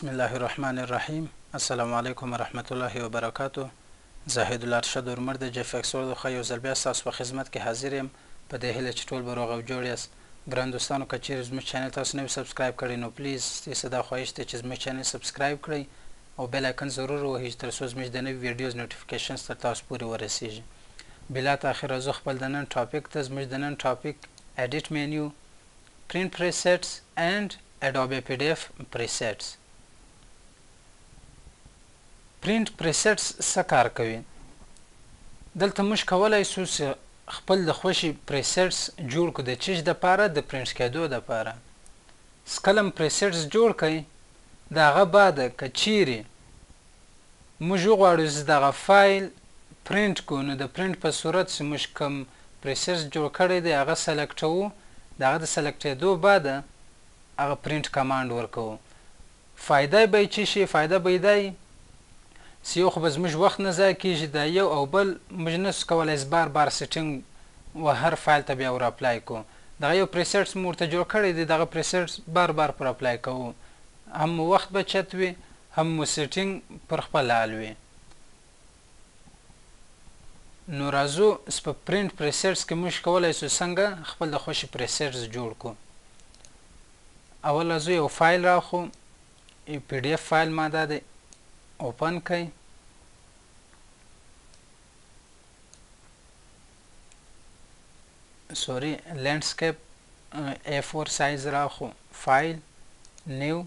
بسم الله الرحمن الرحیم السلام علیکم ورحمت الله وبرکاتو زاهد الله ارشد ورمر د جیف ایکسور د خو یو ځل بیا تاسو په خدمت کې حاضر یم په دې هله چې ټول به روغ او جوړ یاست ګران دوستانو که چیرې زموږ چینل تاسو نه وي سبسکرایب کړی نو پلیز ستاسو دا خواهش دی چې زموږ چینل سبسکرایب کړئ او بیل آیکن ضرور ووهیژ تر څو زموژ د نوی ویډیوز نوټیفیکیشنز تر تاسو پوری ورسیژی بلا تاخیر راځو خپل د نن ټاپیک ته زموژ د نن ټاپیک ایډیټ مینیو پرینټ پریسیټس اینډ اډوبی پی ډی ایف پریسیټس پرینټ پریسیټس څه کار کوی دلته موژ کولای سو چه خپل د خوشی پریسیټس جوړ کړو د چیژ د پاره د پرینټ کیدو د پاره سکلم پریسیټس جوړ کړئ د هغه بعد که چیری موږ وغواړو ځی دغه فایل پرینټ کړو نو د پرینټ په صورت ځی موږ کوم پریسیس جوړ کړی دی هغه سلیکټوو د هغه د سلیکټیدو بعد هغه پرینټ کمانډ ورکوو فایده به یی چی شی فایده به یی دا یی سیو خو به زموږ وخت نه ضایع کیږي دا یو او بل موږ نشو کولای چې بار بار سیټینګ و هر فایل ته بیا ور اپلای کو دغه یو پریسیټس مو ورته جوړ کړی دی دغه پریسیټس بار بار پر اپلای کوو هم مو وخت بچت وي هم مو سیټینګ پر خپل حال وي نو راځو چې په پرینټ پریسیټس کې موږ کولای شو څنګه خپل د خوښې پریسیټس جوړ کو اول راځو یو فایل راخو یو پی ډی اف فایل ما دا دی اوپن کړئ سوري لینډسکیپ ای فور سایز راخو فایل نیو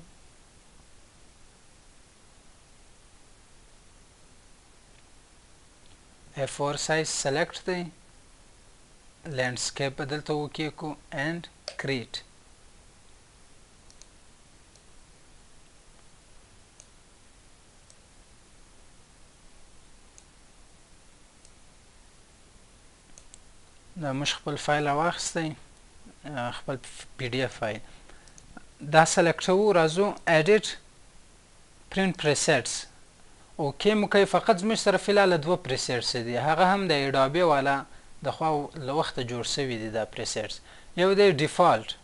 ای فور سایز سلیکټ دی لینډسکیپ بدلته وکې کو اینډ کریټ دا موږ خپل فایل راواخیستی خپل پی ډی اف فایل دا سلیکټوو راځو ایډیټ پرینټ پریسیټس اوکې مو کوي فقط زموږ سره فلحاله دوه پریسیټس دي هغه هم د ایډابې والا د خوا له وخته جوړ شوي دي دا پریسیټس یو دی ډیفالټ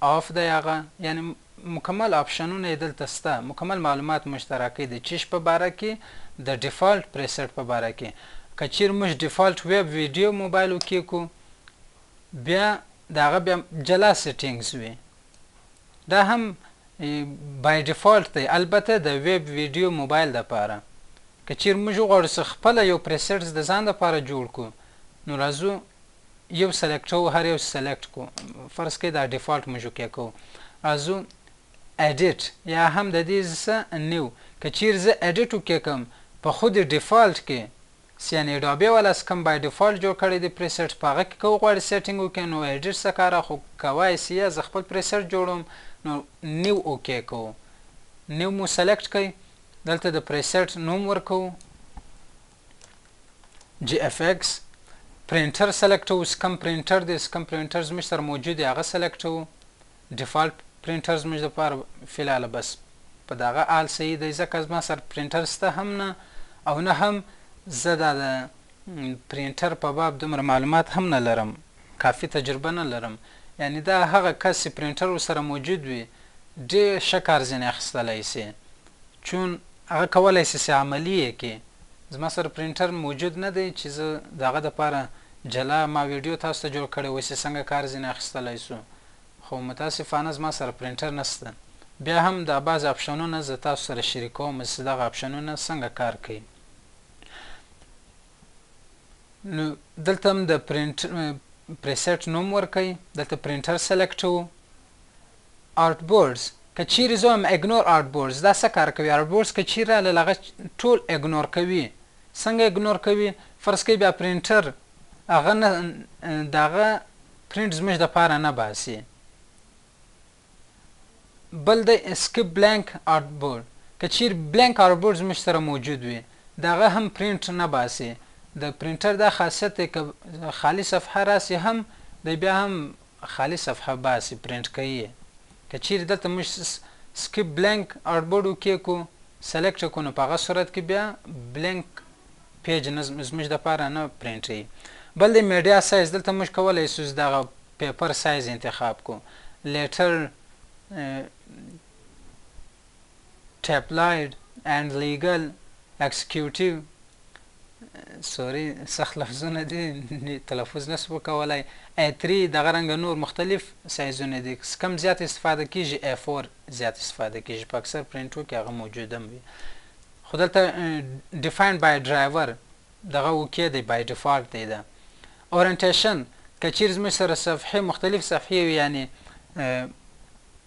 آف دی هغه یعنی مکمل آپشنونه یې دلته سته مکمل معلومات موږ ته راکوي د چیش په باره کې د ډیفالټ پریسټ په باره کې که چیر موږ ډیفالټ ویب ویډیو موبایل اوکې کو بیا د هغه بیا جلا سیټینګز وي دا هم بای ډیفالټ دی البته د ویب ویډیو موبایل د پاره که چیر موږ غواړو چې خپل یو پریسټ د ځان د پاره جوړ کو نو راځو یو سلیکټوو هر یو سلیکټ کو فرض کړئ دا ډیفالټ موږ کې کو ازو ایډیټ یا هم د دې زسه نیو که چیر زه ایډیټ کې کوم په خود ډیفالټ کې سیان ایډابه والا سکم بای ډیفالټ جوړ کړی دی پریسټ په هغه کې کو غواړي سیټینګ وکړي نو ایډیټ سره کار خو کوای سی یا زه خپل پریسټ جوړوم نو نیو اوکې کو نیو مو سلیکټ کړئ دلته د پریسټ نوم ورکو جي اف ايکس پرينټر سلکټوو سکم پرينټر دي سکم پرينټر زموږ سره موجود دي هغه سلکټوو ډيفالټ پرينټر زموږ لپاره في الحاله بس په دغه آل صحيح دي ځکه زما سره پرينټر سته هم نه او نه هم زه دا د پرينټر په باب دومره معلومات هم نه لرم کافي تجربه نه لرم يعني دا هغه کس چي پرينټر ورسره موجود وي ډير ښه کار ځيني اخيستلاي سي چون هغه کولای شي چې عملي یې کړي. زما سره پرینټر موجود نه دی چې زه د هغه لپاره جلا ما ویډیو تاسو ته جوړ کړی وای چې څنګه کار ځینې اخیستلای شو خو متاسفانه زما سره پرینټر نشته بیا هم دا بعضې آپشنونه زه تاسو سره شریکوم چې دغه آپشنونه څنګه کار کوي نو دلته هم د پرینټ پریسټ نوم ورکړئ دلته پرینټر سلیکټوو ارټ بورډز که چیری زه ویم ایګنور ارټ بورډز دا سه کار کوی ارټ بورډز که چیری راله هغه ټول ایګنور کوی سنګه ایګنور کوی فرض کړی بیا پرینټر هغه نه د هغه پرینټ زموږ د پاره نه باسی بل د اسکیپ بلانک ارټ بورډ که چیری بلانک ارټ بورډ زموږ سره موجود وی د هغه هم پرینټ نه باسی د پرینټر دا خاصیت دی که خالی صفحه راسی هم د بیا هم خالي صفحه باسي پرنټ کوي يې که چيري دلته موږ سکيپ بلانک ارټبورډ اوکي کو سلکټ کو نو په هغه صورت کي بيا بلانک پيج نه زموږ لپاره نه پرنټوي بل دی ميډيا سايز دلته موږ کولای سو دغه پيپر سايز انتخاب کو ليټر ټيپلايډ اينډ ليګل ايکسکيوټيو سوري سخت لفظونه دي تلفظ نه سو کولای اي تري دغه رنګ نور مختلف سايزونه دي که څه کم زيات استفاده کيږي اي فور زيات استفاده کيږي په اکثر پرنټو کې هغه موجود هم وي خو دلته ډيفاينډ بای ډرایور دغه اوکې دی بای ډیفالت دی ده اورینټیشن که چیرې زموږ سره صفحې مختلف صفحې وي یعنی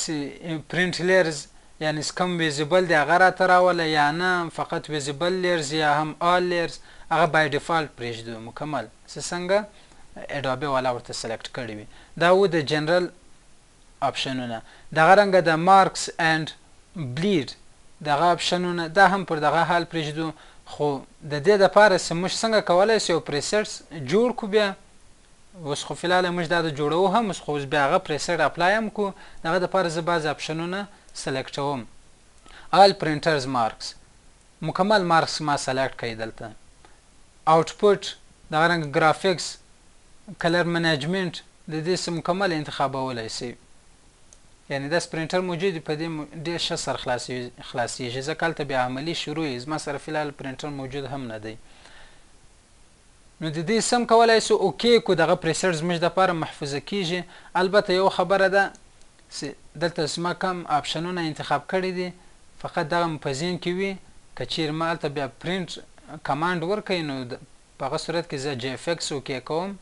سی پرینټ لیرز یعنی څه کوم ویزیبل دی هغه راته راوله یا نه فقط ویزیبل لیرز یا هم آل لیرز هغه بای ډیفالټ پریږدو مکمل څه څنګه اډوبی والا ورته سلیکټ کړی وی دا وو د جنرل آپشنونه دغه رنګه د مارکس اینډ بلیډ دغه آپشنونه دا هم پر دغه حال پریږدو خو د دې د پاره سی موږ څنګه کولای سو یو پریسټس جوړ کو بیا اوس خو فلال موږ دا د جوړو هم خو اوس بیا هغه پریسر اپلای هم کو دغه د پاره زه بعض اپشنونه سلیکټوم آل پرینټرز مارکس مکمل مارکس ما سلیکټ کړئ دلته اوټپوټ دغه رنګ ګرافیکس کلر منیجمنټ د دې سم مکمل انتخابولای شي یعنی داس پرینټر موجود دی په دې ډیر ښه سر خلاصي خلاصيږي ځکه هلته بیا عملی شروع زما سره فلال پرینټر موجود هم نه دی نو د دې سم کولای سو اوکې کو دغه پريسټ زموږ د پاره محفوظه کيږي البته يوه خبره ده سي دلته زما کم آپشنونه انتخاب کړي دي فقط دغه مو په ذهن کي وي که چيري ما هلته بيا پرينټ کمانډ ورکړي نو په هغه صورت کي زه جيفکس اوکې کوم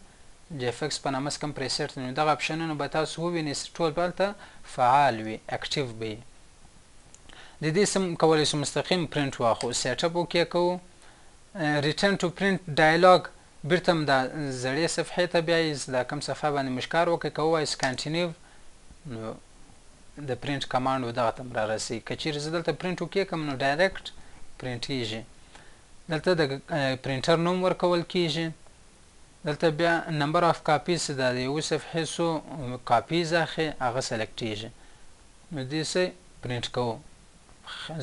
جيفکس په نامه سکم پريسټ دي نو دغه آپشنونه به تاسو وويني سي ټول به هلته فعال وي اکټيف به يي د دې سم کولای سو مستقيم پرينټ واخو سيټ اپ اوکې کوو Return to print ډایلاګ بیرته همدا زړې صفحې ته بیایي، چې دا کوم صفحه باندې موږ کار وکړ، که ووایاست Continue نو د پرینټ کمانډ به دغه ته هم رارسي، که چیرې زه دلته پرینټ اوکې کړم نو ډایرکټ پرینټیږي، دلته د پرینټر نوم ورکول کیږي، دلته بیا Number of Copies چې دا د یوې صفحې څو کاپیز اخلي هغه سلیکټیږي، نو دې سه پرینټ کوو.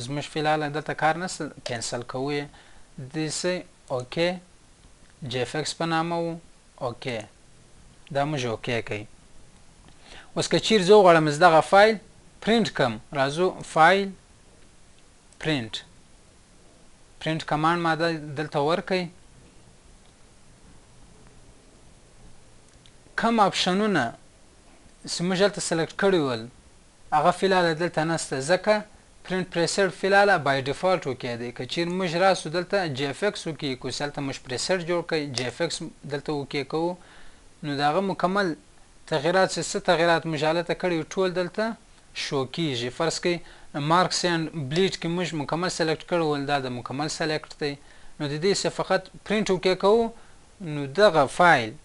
زموږ فیلاله دلته کار نشته کینسل کوو یې دسه اوکې جیفکس په نامه وو اوکې دا موږ اوکې کوي اوس که چیر زه وغواړم زه دغه فایل پرینټ کم راځو فایل پرینټ پرینټ کمانډ ما دلته ورکړئ کم آپشنونه چې موږ هلته سلیکټ کړي ول هغه فلاله دلته نسته ځکه پرنټ پریسډ فلاله بای ډیفالټ اوکې دی که چیر موژ راسو دلته جی ایف ایکس اوکې کو چی هلته موژ پریسډ جوړ کړئ جی ایف ایکس دلته اوکې کوو نو د هغه مکمل تغیرات چی څه تغیرات موژ هلته کړی وی ټول دلته شو کیږی فرض کړئ مارکس اینډ بلیډ کی موژ مکمل سلیکټ کړی ول دا د مکمل سلیکټ دی نو د دی چی فقط پرنټ اوکې کوو نو دغه فایل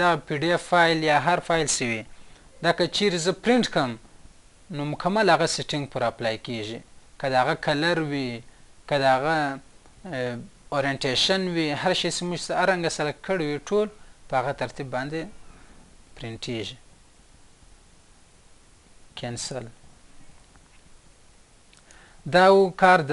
دا پي ډي اف فایل یا هر فایل سی وی دا که چیری زه پرینټ کړم نو مکمل هغه سیټینګ پر اپلای کیږي که د هغه کلر وی که د هغه اورینټیشن وی هر شی سی موږ هر رنګه سلیکټ کړی وی ټول په هغه ترتیب باندې پرینټیږي کینسل دا و کار د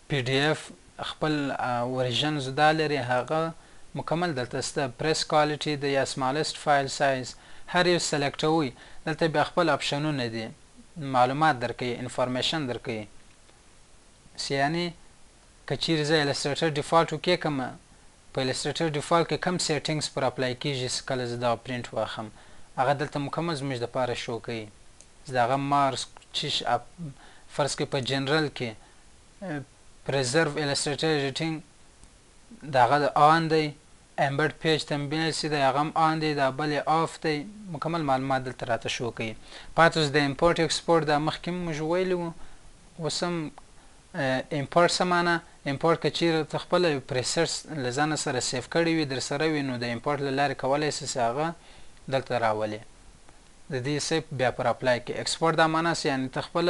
پي ډي اف خپل ورژن زدا لري هغه مکمل دلته سته پريس کاليټي د يا سماليسټ فايل سايز هر يو سليکټوي دلته بيا خپل اپشنونه دي معلومات درکوي انفارميشن درکوي سياني که چيري زه السټريټر ډيفالټ وکيکم په ایلسټریټر ډیفالټ کې کوم سیټینګز پر اپلای کیږي څه کله زه دغه پرینټ واخم هغه دلته مکمل زموږ دپاره شو کوي زه دهغه مارس چیش اپ فرض کړئ په جنرل کې پریزرو ایلسټریټر ایډیټینګ دهغه د آن دی ایمبیډ پیج تمبیل سی دی هغه هم آن دی دا بل یې آف دی مکمل معلومات دلته راته شو کوي پاتې اوس د ایمپورټ ایکسپورټ دا مخکې هم موږ ویلي وو اوس هم امپارټ څه معنی؟ امپارټ که چیرې ته خپل پریسټس له ځانه سره سیف کړي وي درسره وي نو د امپارټ له لارې کولای شې چې هغه دلته راولې د دې سیف بیا پر اپلای کې اکسپورټ دا معنی چې یعنې ته خپل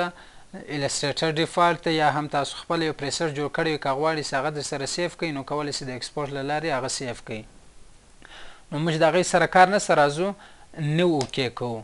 ایلسټریټر ډیفالټ ته یا هم تاسو خپل یو پریسټ جوړ کړی وي که غواړي چې هغه درسره سیف کړي نو کولای شې د اکسپورټ له لارې هغه سیف کړي نو موږ د هغې سره کار نشته راځو نیو اوکې کوو.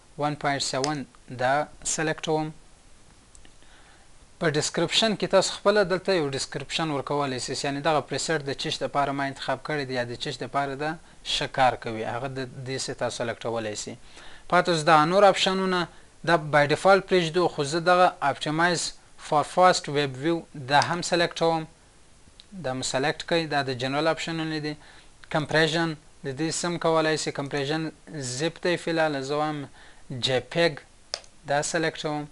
ون پوینټ سیون دا سلیکټوم په ډیسکریپشن کې تاسو خپل دلته یو ډیسکریپشن ورکولی سیس یعنی دغه پریسیټ د چیش د پاره ما انتخاب کړی دی یا د چیش د پاره ده شه کار کوي هغه د دې سه تاسو سلیکټولی سی پاته سو دغه نور اپشنونه دا بای ډیفالټ پریږدو خو زه دغه اپټیمایز فار فاسټ ویب ویو دا هم سلیکټوم دا مو سلیکټ کړئ دا د جنرال آپشنونه دي کمپریشن د دې سم کولای شي کمپریشن زیپ دی فی الحال زه وایم جی پیګ دا سلیکټوم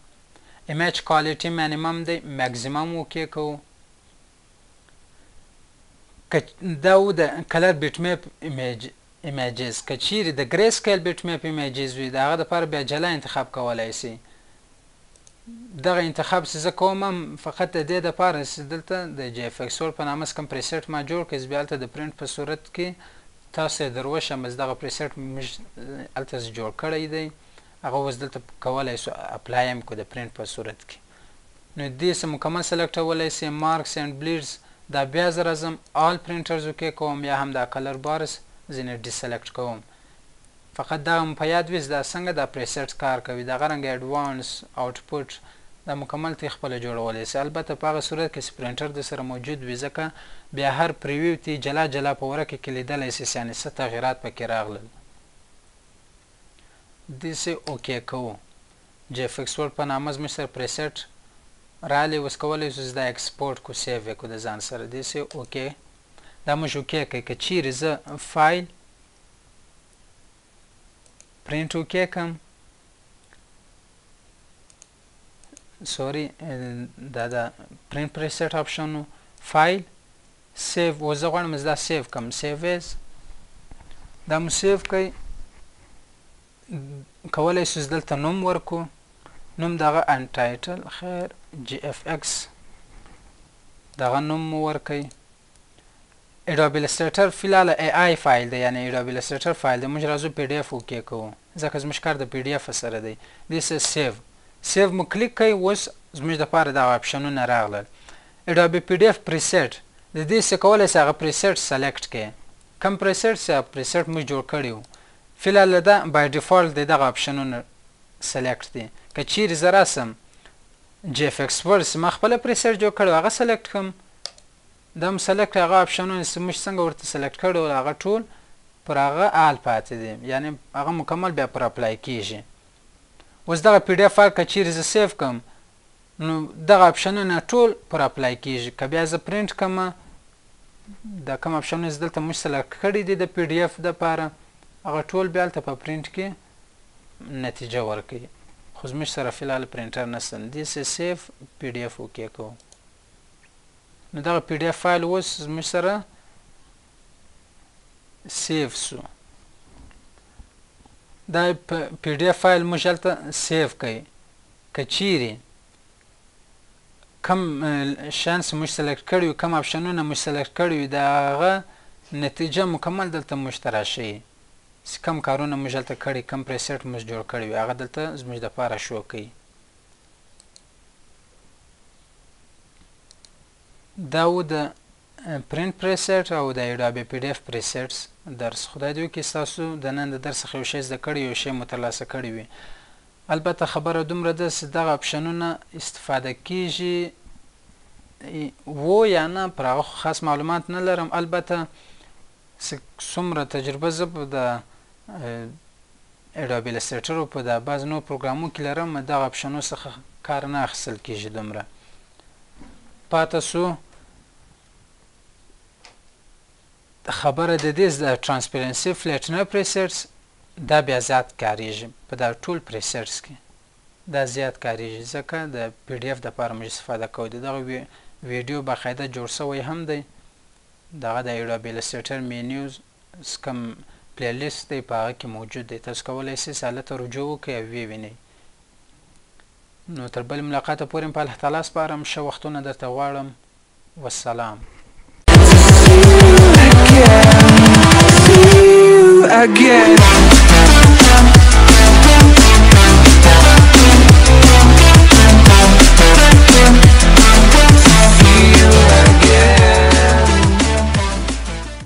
ایمیج کوالټي مینیمم دی ماکسیمم اوکې کوو که دا و د کلر بیټ میپ ایمیج ایمیجز که چیرې د ګری سکیل بیټ میپ ایمیجز وي د هغه لپاره بیا جلا انتخاب کولای شي دغه انتخاب چې زه کوم هم فقط د دې لپاره چې دلته د جي اف ایکس ورډ په نامه څه کوم پریسیټ ما جوړ کړ چې بیا هلته د پرینټ په صورت کې تاسو ته دروښیم چې دغه پریسیټ موږ هلته چې جوړ کړی دی هغه اوس دلته کولای شو اپلای هم کړو د پرینټ په صورت کې نو دې څه مکمل سلیکټولی سي مارکس اینډ بلیډز دا بیا زه راځم آل پرینټرز اوکې کوم یا هم دا کلر بارز ځینې ډیسلیکټ کوم فقط دغه مو په یاد وي زده څنګه دا پریسټ کار کوي دغه رنګه اډوانس اوټ پوټ دا مکمل تي خپله جوړولی سي البته په هغه صورت کي چي پرینټر درسره موجود وي ځکه بیا هر پریویو تي جلا جلا په ورکه کي لیدلی سي سیاني څه تغیرات پکي راغلل دسي اوکي کوو جیفکس ورډ په نامه زموږ سره پریسټ رالی اوس کولی سو چي دا ایکسپورټ کو سیو یې کو د ځان سره دسي اوکي دا موږ اوکي کوي که چیري زه فایل پرینټ اوکی کوم سوري دا دا پرینټ پریسټ اپشن فایل سیو او زه غواړم دا سیو کوم سیو ایز دا مو سیو کوي کولای شو دلته نوم ورکو نوم دغه ان ټایټل خیر جی اف ایکس دغه نوم مو ورکي اډوبي السټریټر فی الحال ای آی فایل دی یعنی اډوبي السټریټر فایل دی موږ راځو پی ډی اف اوکی کوو ځکه زموږ کار د پی ډی اف سره دی دیس از سیو سیو مو کلیک کړئ اوس زموږ د پاره دغه اپشنونه راغلل اډوبي پی ډی اف پریسیټ د دې څخه کولای شئ هغه پریسیټ سلیکټ کړئ کم پریسیټ چې هغه پریسیټ موږ جوړ کړی وو فی الحال دا بای ډیفالت دی دغه اپشنونه سلیکټ دي که چیرې زه راسم جی ایف ایکس ورډ چې ما خپله پریسیټ جوړ کړی هغه سلیکټ کړم دم سلیکټ هغه آپشنونه چې موږ څنګه ورته سلیکټ کړي ول هغه ټول پر هغه آل پاتې دي یعنی هغه مکمل بیا پر اپلای کیږي اوس دغه پی ډی اف فایل که چیرې زه سیف کوم نو دغه آپشنونه ټول پر اپلای کیږي که بیا زه پرینټ کوم دا کوم آپشنونه چې دلته موږ سلیکټ کړي دي د پی ډی اف لپاره هغه ټول بیا هلته په پرینټ کې نتیجه ورکوي خو زموږ سره فلحال پرینټر نشته دې سه سیف پی ډی اف اوکې کوو نو دغه پی ډی اف فایل اوس زموږ سره سیو سو دا پی ډی اف فایل موږ هلته سیو کړئ که چیرې کم شان چې موږ سلیکټ کړی وي کم آپشنونه موږ سلیکټ کړی وي د هغه نتیجه مکمل دلته موږ ته راښیي چې کم کارونه موږ هلته کړي کم پریسیټ موږ جوړ کړی وي هغه دلته زموږ دپاره شو کوي دا و د پرینټ پریسټ او د ایډابې پی ډی اف پریسټس درس خدای دې وکړي تاسو د نن د درس څخه یو شی زده کړی یو شی مو ترلاسه کړی وي البته خبره دومره ده چې دغه اپشنونه استفاده کیږي وو یا نه پر هغه خاص معلومات نه لرم البته څومره تجربه زه د اډوبیلسټریټرو په دا بعض نور پروګرامو کی لرم دغه اپشنو څخه کار نه اخیستل کیږی دومره پاته سو خبره د دې د ترانسپیرنسي فلیټنر پریسیټس دا بیا زیات کاریږي په دا ټول پریسیټس کې دا زیات کاریږي ځکه د پی ډی اف د لپاره موږ استفاده کوو دغه وی ویډیو باقاعده جوړ شوی هم دی دغه د ایډوبي السټریټر مینیوز کوم پلی لیست دی په هغه کې موجود دی تاسو کولای شئ هغه ته رجوع وکړئ او ویې وینئ نو تر بل ملاقاته پورې په الله تعالی سپارم ښه وختونه درته غواړم والسلام